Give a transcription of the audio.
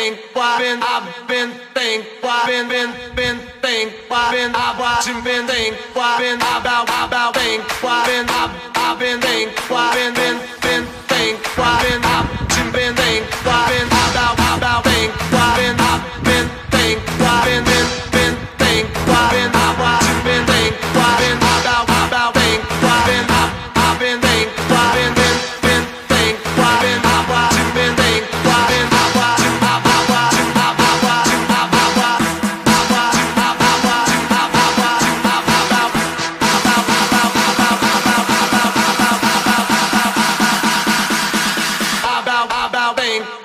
think why been I've been think why been been been think why been I watching been think why been about about think why been I've I've been think why been been been think why been I've been think why been about, about, bang.